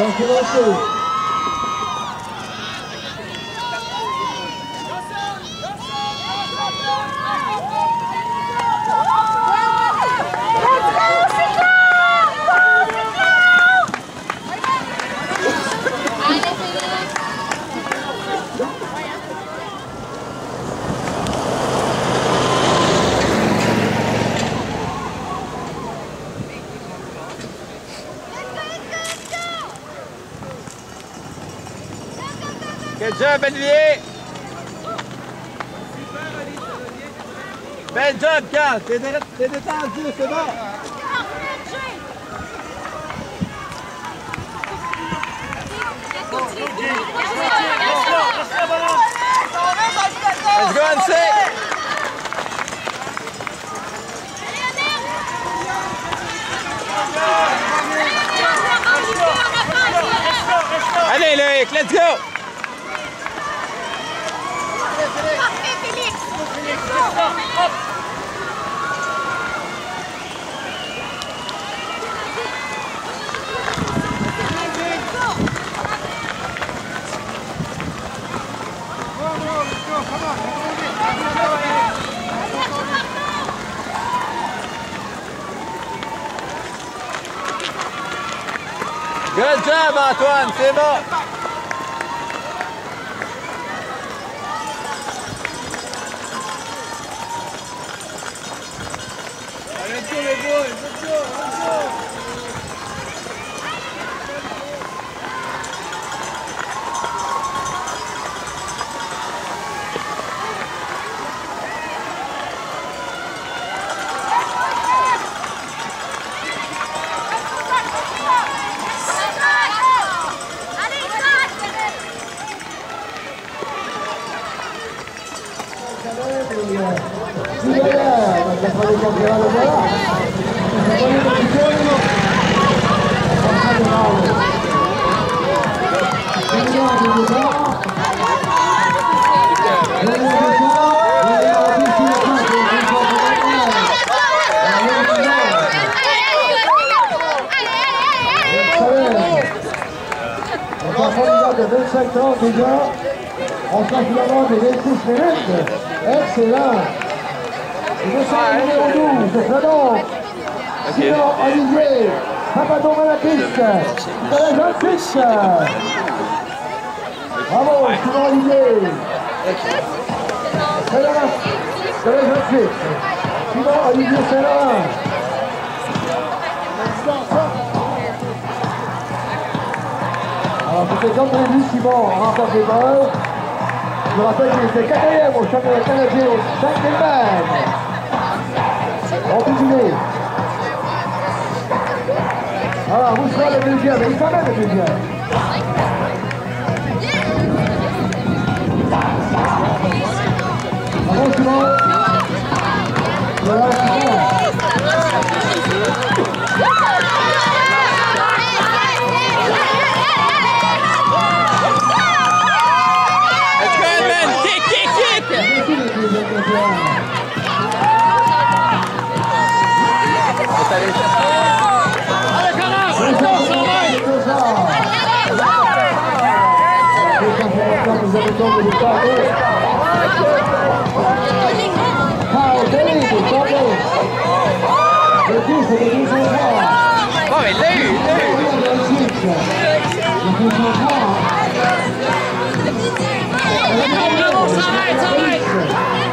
Vamos lá, Good job, Carl! T'es dé- t'es détendu, c'est bon! Let's go, Anse! Allez, Loïc, let's go! Good job, Antoine, c'est bon! Julia, Julia, de 25 ans déjà. On s'en finalement de 26 minutes. Excellent. Et le numéro 12, c'est Simon Olivier. Papadon à la piste. De la jeune piste. Bravo, Simon Olivier. C'est là. De la jeune piste. Simon Olivier, c'est là. Alors c'était comme prévu, Simon remporte les balles. Je rappelle qu'il était quatrième au championnat canadien au Saint-Gilbert. On continue. Ah, bu şöyle bir şey, bu şöyle bir şey. Vamos, vamos. Vamos, irmão. 好运来祝你我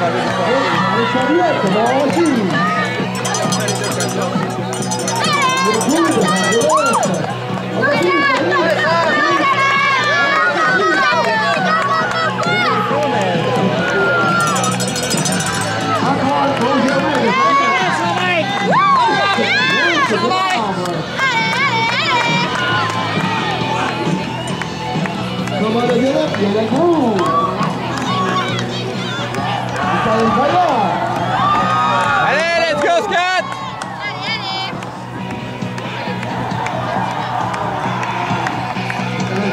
Thank you.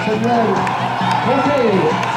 准备 ok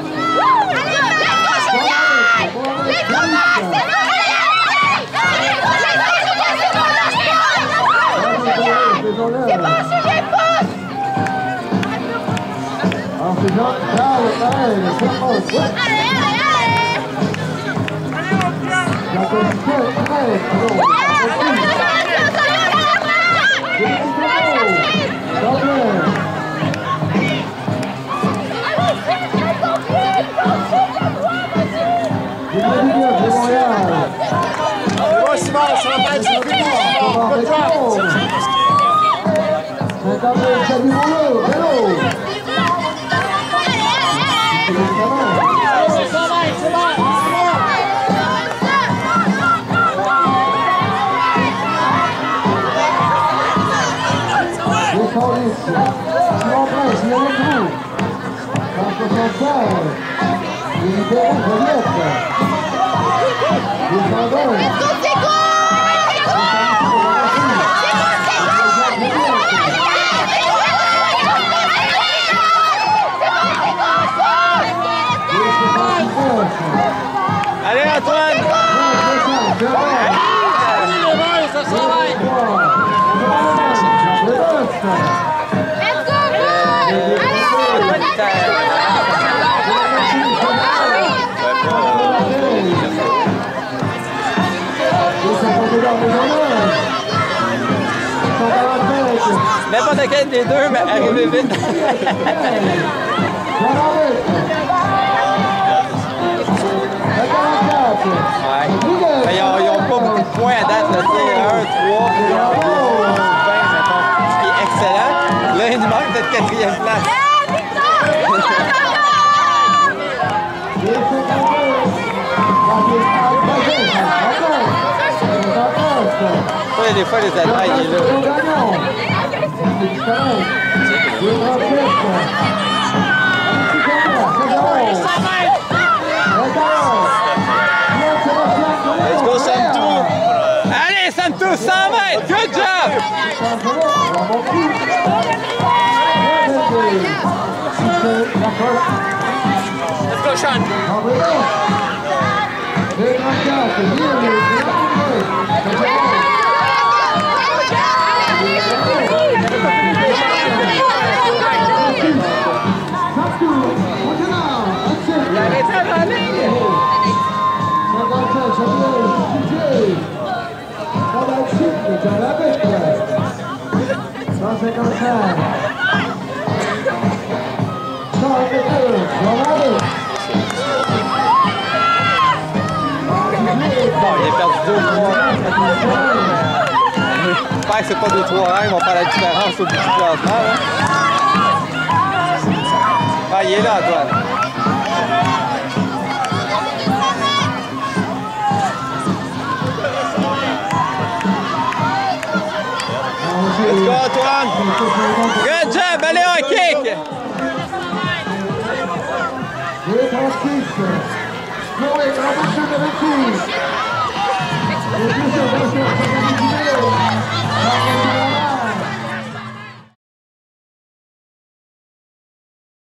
Good drop! Paulista. Senhor Brasileiro, Campo Central, Ribeirão Violeta, Ribeirão. Valeu, Antônio! N'importe quel des deux, mais arrivez vite. Ouais. Mais ils ont, ils ont pas beaucoup de points à date, là, tu sais, 1, 3, puis ils ont 20, mettons, ce qui est excellent. Là, il nous manque d'être quatrième place. Ça, des fois, les est là. Let's go, Santou! Allez, Santou, 100 mètres! Good job! Let's go, Sean! They knocked out the heroes. The Só sei cansar. J'espère c'est pas deux trois rangs qui vont faire la différence au bout du classement. Ah, il est là, Antoine. Let's go, Antoine! Good job! Allez, un kick! Les 36. Chloé, grand monsieur de 26. 我就是我就是我就是我。